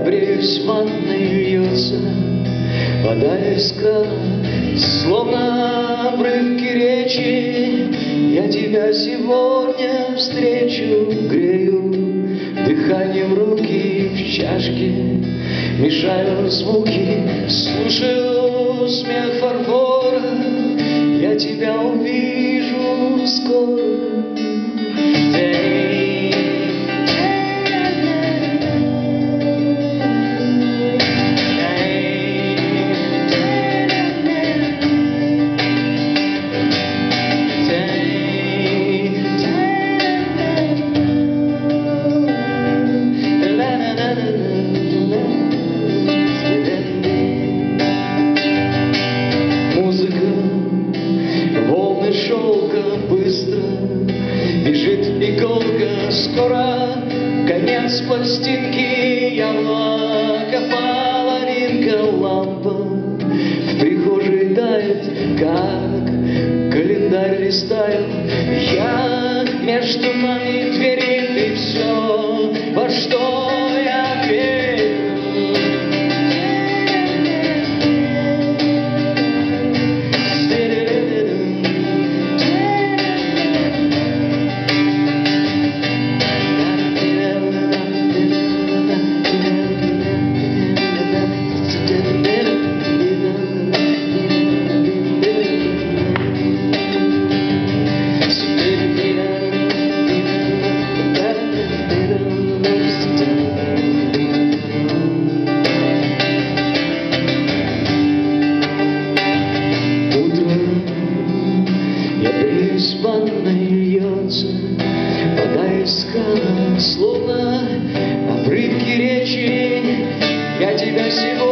обрез манной льется, Вода из словно обрывки речи. Я тебя сегодня встречу, грею дыханием руки в чашке, Мешаю звуки, слушаю смех фарфора. Я тебя увижу скоро, шелка быстро Бежит иголка, скоро конец пластинки Яблоко, половинка, лампа. В прихожей тает, как календарь листаю Я между нами двери, ты все, во что из ванной льется, Вода из крана, словно обрывки речи. Я тебя сегодня